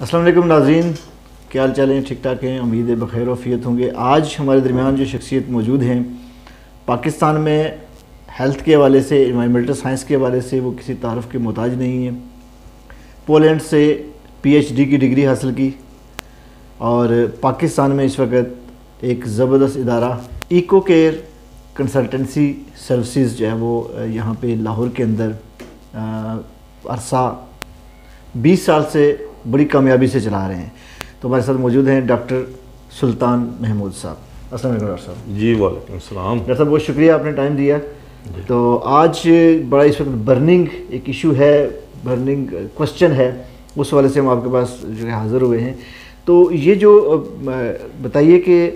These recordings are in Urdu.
السلام علیکم ناظرین، کیا حال چال ہیں؟ ٹھیک ٹھاک ہیں؟ امید بخیر وفیت ہوں گے۔ آج ہمارے درمیان جو شخصیت موجود ہیں، پاکستان میں ہیلتھ کے حوالے سے، انوائرمنٹل سائنس کے حوالے سے وہ کسی تعارف کے محتاج نہیں ہیں۔ پولینڈ سے پی ایچ ڈی کی ڈگری حاصل کی اور پاکستان میں اس وقت ایک زبردست ادارہ ایکو کیئر کنسلٹنسی سروسز جو ہے وہ یہاں پہ لاہور کے اندر عرصہ بیس سال سے بڑی کامیابی سے چلا رہے ہیں۔ تو ہمارے ساتھ موجود ہیں ڈاکٹر سلطان محمود صاحب۔ السلام علیکم ڈاکٹر صاحب۔ جی وعلیکم السلام۔ ڈاکٹر صاحب بہت شکریہ آپ نے ٹائم دیا۔ جی۔ تو آج بڑا اس وقت برننگ ایک ایشو ہے برننگ کوشچن ہے۔ اس والے سے ہم آپ کے پاس جو ہے حاضر ہوئے ہیں۔ تو یہ جو بتائیے کہ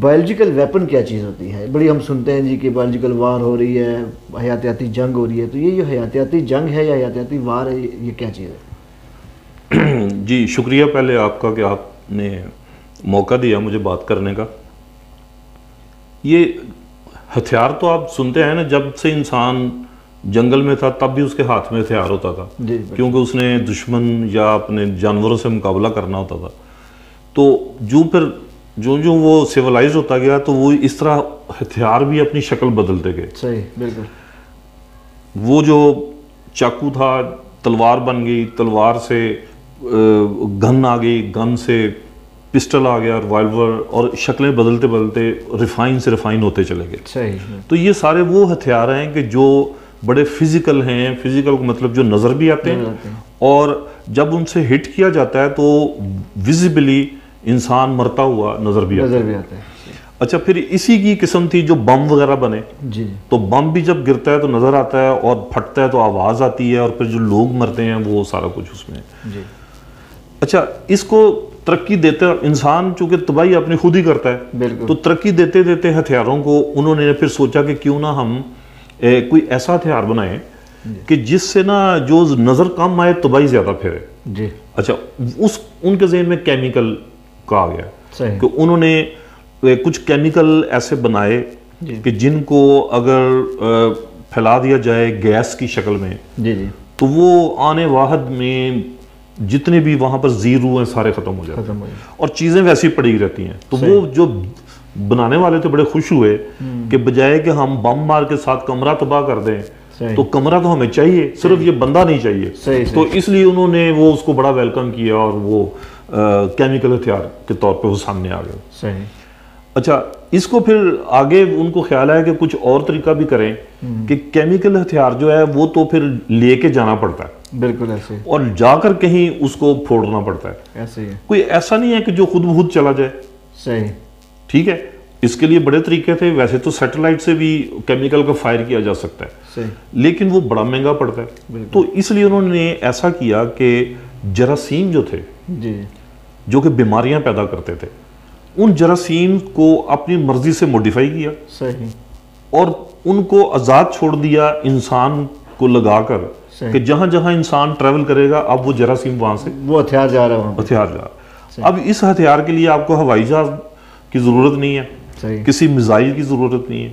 بایولوجیکل ویپن کیا چیز ہوتی ہے؟ بڑی ہم سنتے ہیں جی کہ بایولوجیکل وار ہو رہی ہے حیاتیاتی جنگ ہو رہی ہے۔ تو یہ جو حیاتیاتی جنگ ہے یا حیاتیاتی وار ہے یہ کیا چیز ہے؟ جی شکریہ پہلے آپ کا کہ آپ نے موقع دیا مجھے بات کرنے کا۔ یہ ہتھیار تو آپ سنتے ہیں نا جب سے انسان جنگل میں تھا تب بھی اس کے ہاتھ میں ہتھیار ہوتا تھا۔ جی کیونکہ اس نے دشمن یا اپنے جانوروں سے مقابلہ کرنا ہوتا تھا۔ تو جو پھر جو جو وہ سیولائز ہوتا گیا تو وہ اس طرح ہتھیار بھی اپنی شکل بدلتے گئے۔ صحیح بالکل۔ وہ جو چاقو تھا تلوار بن گئی تلوار سے گن آ گئی گن سے پسٹل آ گیا ریوالور اور شکلیں بدلتے بدلتے ریفائن سے ریفائن ہوتے چلے گئے۔ صحیح۔ تو یہ سارے وہ ہتھیار ہیں کہ جو بڑے فزیکل ہیں فزیکل مطلب جو نظر بھی آتے ہیں۔ اور جب ان سے ہٹ کیا جاتا ہے تو ویزیبلی انسان مرتا ہوا نظر بھی آتا نظر بھی آتا ہے۔ اچھا پھر اسی کی قسم تھی جو بم وغیرہ بنے۔ جی۔ تو بم بھی جب گرتا ہے تو نظر آتا ہے اور پھٹتا ہے تو آواز آتی ہے اور پھر جو لوگ مرتے ہیں وہ سارا کچھ اس میں۔ جی۔ اچھا اس کو ترقی دیتے انسان چونکہ تباہی اپنی خود ہی کرتا ہے بالکل۔ تو ترقی دیتے دیتے ہتھیاروں کو انہوں نے پھر سوچا کہ کیوں نہ ہم کوئی ایسا ہتھیار بنائیں کہ جس سے نا جو نظر کم آئے تباہی زیادہ پھیرے۔ جی۔ اچھا اس ان کے ذہن میں کیمیکل کہا گیا۔ صحیح۔ کہ انہوں نے کچھ کیمیکل ایسے بنائے کہ جن کو اگر پھیلا دیا جائے گیس کی شکل میں جی جی۔ تو وہ آنے واحد میں جتنے بھی وہاں پر زیرو ہیں سارے ختم ہو جاتے ہیں۔ اور چیزیں ویسی پڑی رہتی ہیں۔ تو وہ جو بنانے والے تو بڑے خوش ہوئے کہ بجائے کہ ہم بم مار کے ساتھ کمرہ تباہ کر دیں تو کمرہ تو ہمیں چاہیے صرف یہ بندہ نہیں چاہیے۔ تو اس لیے انہوں نے وہ اس کو بڑا ویلکم کیا اور وہ کیمیکل ہتھیار کے طور پہ وہ سامنے آ گئے۔ اچھا اس کو پھر آگے ان کو خیال ہے کہ کچھ اور طریقہ بھی کریں کہ کیمیکل ہتھیار جو ہے وہ تو پھر لے کے جانا پڑتا ہے۔ بالکل ایسے اور جا کر کہیں اس کو پھوڑنا پڑتا ہے۔ ایسے ہی۔ کوئی ایسا نہیں ہے کہ جو خود بخود چلا جائے۔ صحیح۔ ٹھیک ہے۔ اس کے لیے بڑے طریقے تھے۔ ویسے تو سیٹلائٹ سے بھی کیمیکل کا فائر کیا جا سکتا ہے۔ صحیح۔ لیکن وہ بڑا مہنگا پڑتا ہے۔ تو اس لیے انہوں نے ایسا کیا کہ جراثیم جو تھے جی۔ جو کہ بیماریاں پیدا کرتے تھے ان جراثیم کو اپنی مرضی سے موڈیفائی کیا۔ صحیح۔ اور ان کو آزاد چھوڑ دیا انسان کو لگا کر۔ کہ جہاں جہاں انسان ٹریول کرے گا اب وہ جراثیم وہاں سے وہ ہتھیار جا رہا ہے وہاں ہتھیار جا اب اس ہتھیار کے لیے آپ کو ہوائی جہاز کی ضرورت نہیں ہے صحیح. کسی میزائل کی ضرورت نہیں ہے۔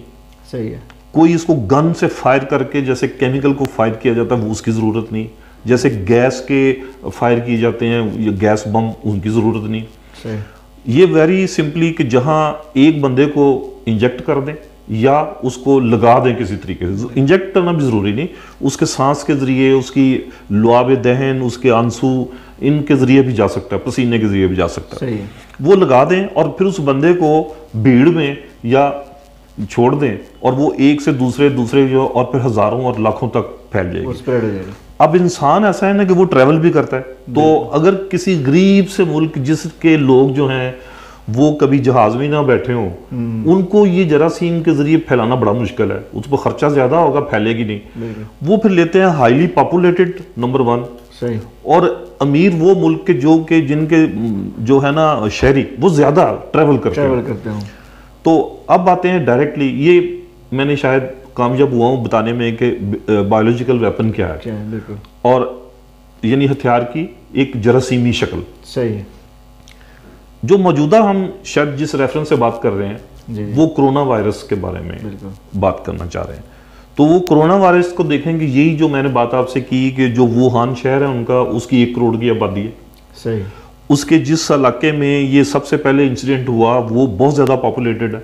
صحیح ہے۔ کوئی اس کو گن سے فائر کر کے جیسے کیمیکل کو فائر کیا جاتا ہے وہ اس کی ضرورت نہیں۔ جیسے گیس کے فائر کیے جاتے ہیں یہ گیس بم ان کی ضرورت نہیں۔ صحیح۔ یہ ویری سمپلی کہ جہاں ایک بندے کو انجیکٹ کر دیں یا اس کو لگا دیں کسی طریقے سے۔ انجیکٹ کرنا بھی ضروری نہیں۔ اس کے سانس کے ذریعے اس کی لعاب دہن اس کے آنسو ان کے ذریعے بھی جا سکتا ہے پسینے کے ذریعے بھی جا سکتا ہے۔ وہ لگا دیں اور پھر اس بندے کو بھیڑ میں یا چھوڑ دیں اور وہ ایک سے دوسرے دوسرے جو اور پھر ہزاروں اور لاکھوں تک پھیل جائے گی۔ اب انسان ایسا ہے نا کہ وہ ٹریول بھی کرتا ہے۔ تو اگر کسی غریب سے ملک جس کے لوگ جو ہیں وہ کبھی جہاز میں نہ بیٹھے ہوں۔ ان کو یہ جراثیم کے ذریعے پھیلانا بڑا مشکل ہے۔ اس پر خرچہ زیادہ ہوگا پھیلے گی نہیں۔ وہ پھر لیتے ہیں ہائیلی پاپولیٹڈ نمبر ون اور امیر وہ ملک کے جو کہ جن کے جو ہے نا شہری وہ زیادہ ٹریول کرتے ہیں۔ تو اب آتے ہیں ڈائریکٹلی یہ میں نے شاید کامیاب ہوا ہوں بتانے میں کہ بایولوجیکل ویپن کیا ہے۔ اور یعنی ہتھیار کی ایک جراثیمی شکل۔ صحیح۔ ہے جو موجودہ ہم شاید جس ریفرنس سے بات کر رہے ہیں جی جی۔ وہ کرونا وائرس کے بارے میں بات کرنا چاہ رہے ہیں۔ تو وہ کرونا وائرس کو دیکھیں گے یہی جو میں نے بات آپ سے کی کہ جو ووہان شہر ہے ان کا اس کی ایک کروڑ کی آبادی ہے۔ صحیح۔ اس کے جس علاقے میں یہ سب سے پہلے انسیڈنٹ ہوا وہ بہت زیادہ پاپولیٹڈ ہے۔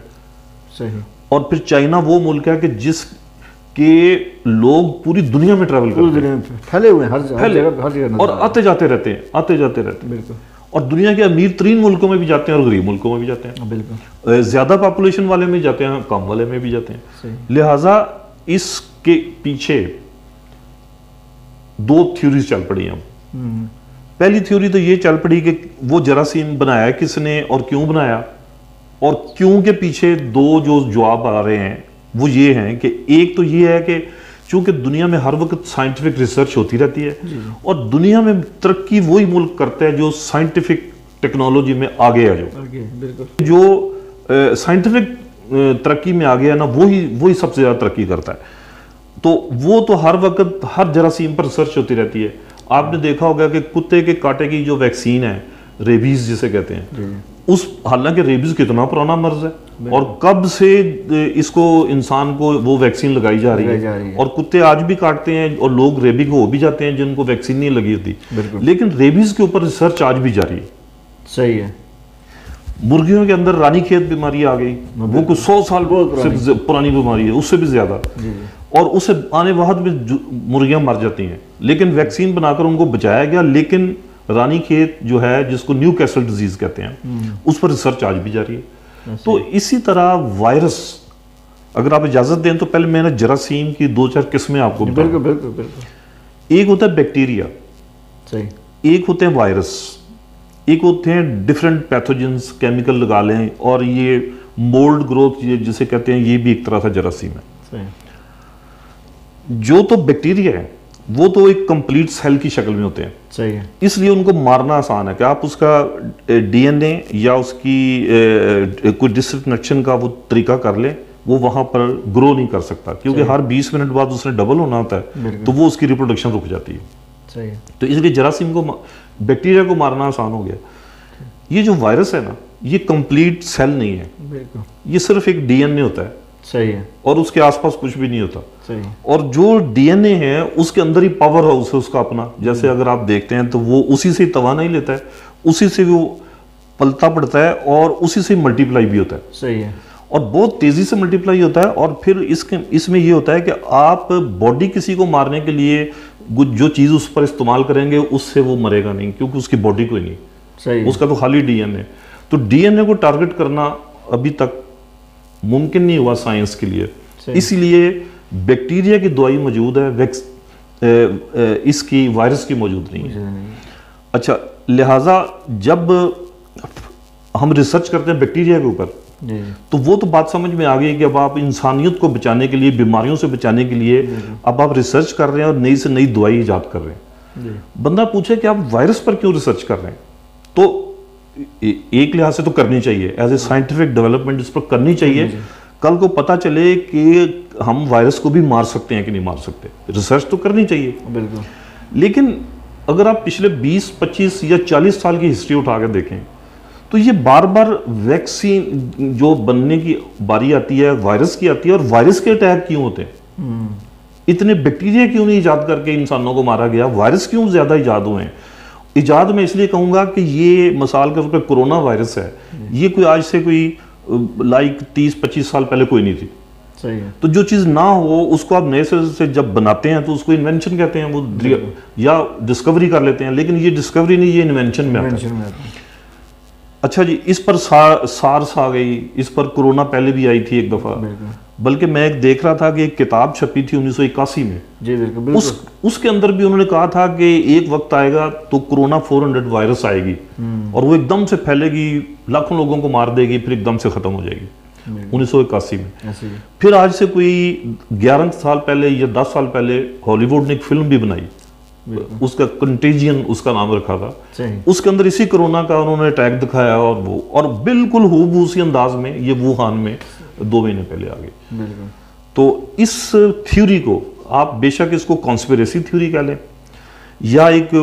صحیح۔ اور پھر چائنا وہ ملک ہے کہ جس کے لوگ پوری دنیا میں ٹریول کرتے میں پھیلے ہوئے ہیں ہر جگہ اور آتے جاتے رہتے ہیں آتے جاتے رہتے ہیں ہیں۔ بالکل۔ اور دنیا کے امیر ترین ملکوں میں بھی جاتے ہیں اور غریب ملکوں میں بھی جاتے ہیں۔ بالکل۔ زیادہ پاپولیشن والے میں جاتے ہیں کم والے میں بھی جاتے ہیں۔ لہٰذا اس کے پیچھے دو تھیوریز چل پڑی ہیں۔ پہلی تھیوری تو یہ چل پڑی کہ وہ جراثیم بنایا کس نے اور کیوں بنایا اور کیوں کے پیچھے دو جو جواب آ رہے ہیں وہ یہ ہیں کہ ایک تو یہ ہے کہ چونکہ دنیا میں ہر وقت سائنٹیفک ریسرچ ہوتی رہتی ہے اور دنیا میں ترقی وہی ملک کرتا ہے جو سائنٹیفک ٹیکنالوجی میں آگے ہے جو۔ جو سائنٹیفک ترقی میں آگے ہے نا وہی وہی سب سے زیادہ ترقی کرتا ہے۔ تو وہ تو ہر وقت ہر جراثیم پر ریسرچ ہوتی رہتی ہے۔ آپ نے دیکھا ہوگا کہ کتے کے کاٹے کی جو ویکسین ہے ریبیز جسے کہتے ہیں۔ جی۔ اس حالانکہ ریبیز کتنا پرانا مرض ہے۔ اور کب سے اس کو انسان کو وہ ویکسین لگائی جا رہی ہے۔ اور کتے آج بھی کاٹتے ہیں اور لوگ ریبی کو ہو بھی جاتے ہیں جن کو ویکسین نہیں لگی ہوتی۔ لیکن ریبیز کے اوپر ریسرچ آج بھی جاری ہے۔ صحیح ہے۔ مرغیوں کے اندر رانی کھیت بیماری آ گئی۔ وہ کوئی سو سال سے پرانی بیماری ہے اس سے بھی زیادہ۔ جی۔ اور اسے آنے وقت میں جو- مرغیاں مر جاتی ہیں۔ لیکن ویکسین بنا کر ان کو بچایا گیا لیکن رانی کھیت جو ہے جس کو نیو کیسل ڈیزیز کہتے ہیں اس پر ریسرچ آج بھی جاری ہے۔ تو اسی طرح وائرس اگر آپ اجازت دیں تو پہلے میں نے جراثیم کی دو چار قسمیں آپ کو بتاؤں۔ بالکل بالکل بالکل۔ ایک ہوتا ہے بیکٹیریا صحیح۔ ایک ہوتے ہیں وائرس ایک ہوتے ہیں ڈفرینٹ پیتھوجنس کیمیکل لگا لیں اور یہ مولڈ گروتھ یہ جسے کہتے ہیں یہ بھی ایک طرح کا جراثیم ہے۔ صحیح۔ جو تو بیکٹیریا ہے وہ تو ایک کمپلیٹ سیل کی شکل میں ہوتے ہیں۔ صحیح ہے۔ اس لیے ان کو مارنا آسان ہے۔ کہ آپ اس کا ڈی این اے یا اس کی کوئی ڈسکنیکشن کا وہ طریقہ کر لیں وہ وہاں پر گرو نہیں کر سکتا۔ کیونکہ ہر بیس منٹ بعد اس نے ڈبل ہونا ہوتا ہے تو وہ اس کی ریپروڈکشن رک جاتی ہے۔ تو اس لیے جراثیم کو بیکٹیریا کو مارنا آسان ہو گیا۔ یہ جو وائرس ہے نا یہ کمپلیٹ سیل نہیں ہے۔ یہ صرف ایک ڈی این اے ہوتا ہے۔ صحیح ہے۔ اور اس کے آس پاس کچھ بھی نہیں ہوتا۔ صحیح اور جو ڈی این اے ہے اس کے اندر ہی پاور ہاؤس ہے اس کا اپنا۔ جیسے اگر آپ دیکھتے ہیں تو وہ اسی سے توانائی لیتا ہے۔ اسی سے وہ پلتا پڑتا ہے اور اسی سے ملٹی پلائی بھی ہوتا ہے۔ صحیح ہے۔ اور بہت تیزی سے ملٹی پلائی ہوتا ہے اور پھر اس کے اس میں یہ ہوتا ہے کہ آپ باڈی کسی کو مارنے کے لیے جو چیز اس پر استعمال کریں گے اس سے وہ مرے گا نہیں کیونکہ اس کی باڈی کوئی نہیں۔ صحیح اس کا تو خالی ڈی این اے۔ تو ڈی این اے کو ٹارگٹ کرنا ابھی تک ممکن نہیں ہوا سائنس کے لیے۔ اسی لیے بیکٹیریا کی دوائی موجود ہے ویکس اس کی وائرس کی موجود نہیں ہے۔ اچھا لہٰذا جب ہم ریسرچ کرتے ہیں بیکٹیریا کے اوپر جی۔ جی تو وہ تو بات سمجھ میں آ گئی کہ اب آپ انسانیت کو بچانے کے لیے بیماریوں سے بچانے کے لیے اب آپ ریسرچ کر رہے ہیں اور نئی سے نئی دوائی ایجاد کر رہے ہیں۔ جی۔ بندہ پوچھے کہ آپ وائرس پر کیوں ریسرچ کر رہے ہیں؟ تو ایک لحاظ سے تو کرنی چاہیے۔ ایز اے سائنٹیفک ڈیولپمنٹ اس پر کرنی چاہیے۔ کل کو پتا چلے کہ ہم وائرس کو بھی مار سکتے ہیں کہ نہیں مار سکتے۔ ریسرچ تو کرنی چاہیے۔ بالکل۔ لیکن اگر آپ پچھلے بیس پچیس یا چالیس سال کی ہسٹری اٹھا کے دیکھیں تو یہ بار بار ویکسین جو بننے کی باری آتی ہے وائرس کی آتی ہے اور وائرس کے اٹیک کیوں ہوتے ہیں؟ اتنے بیکٹیریا کیوں نہیں ایجاد کر کے انسانوں کو مارا گیا؟ وائرس کیوں زیادہ ایجاد ہوئے ہیں؟ ایجاد میں اس لیے کہوں گا کہ یہ مثال کے طور پہ کرونا وائرس ہے یہ کوئی آج سے کوئی لائک تیس پچیس سال پہلے کوئی نہیں تھی۔ صحیح تو جو چیز نہ ہو اس کو آپ نئے سرے سے جب بناتے ہیں تو اس کو انوینشن کہتے ہیں وہ یا ڈسکوری کر لیتے ہیں لیکن یہ ڈسکوری نہیں یہ انوینشن میں آتا ہے۔ اچھا جی اس پر سا- سارس آ گئی اس پر کرونا پہلے بھی آئی تھی ایک دفعہ۔ بلکہ میں ایک دیکھ رہا تھا کہ ایک کتاب چھپی تھی انیس سو اکاسی میں۔ جی بالکل اس کے اندر بھی انہوں نے کہا تھا کہ ایک وقت آئے گا تو کرونا فور ہنڈریڈ وائرس آئے گی۔ اور وہ ایک دم سے پھیلے گی لاکھوں لوگوں کو مار دے گی پھر ایک دم سے ختم ہو جائے گی۔ انیس سو اکاسی میں۔ ایسے ہی پھر آج سے کوئی گیارہ سال پہلے یا دس سال پہلے ہالی ووڈ نے ایک فلم بھی بنائی۔ اس کا کنٹیجین اس کا نام رکھا تھا۔ اس کے اندر اسی کرونا کا انہوں نے اٹیک دکھایا اور وہ اور بالکل ہو بو اسی انداز میں یہ ووہان میں دو مہینے پہلے آ گئی بالکل۔ تو اس تھیوری کو آپ بے شک اس کو کانسپیریسی تھیوری کہہ لیں یا ایک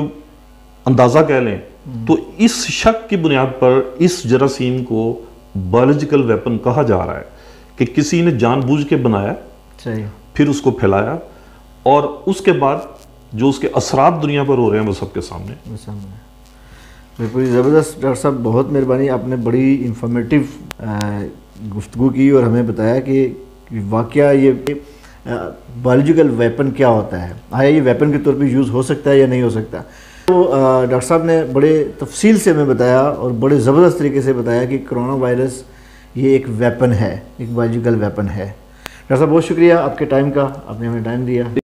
اندازہ کہہ لیں تو اس شک کی بنیاد پر اس جراثیم کو بایولوجیکل ویپن کہا جا رہا ہے کہ کسی نے جان بوجھ کے بنایا پھر اس کو پھیلایا اور اس کے بعد جو اس کے اثرات دنیا پر ہو رہے ہیں وہ سب کے سامنے۔ وہ سامنے بالکل زبردست ڈاکٹر صاحب بہت مہربانی آپ نے بڑی انفارمیٹیو گفتگو کی اور ہمیں بتایا کہ واقعہ یہ بایولوجیکل ویپن کیا ہوتا ہے؟ آیا یہ ویپن کے طور پہ یوز ہو سکتا ہے یا نہیں ہو سکتا؟ تو ڈاکٹر صاحب نے بڑے تفصیل سے ہمیں بتایا اور بڑے زبردست طریقے سے بتایا کہ کرونا وائرس یہ ایک ویپن ہے، ایک بایولوجیکل ویپن ہے۔ ڈاکٹر صاحب، بہت شکریہ آپ کے ٹائم کا، آپ نے ہمیں ٹائم دیا۔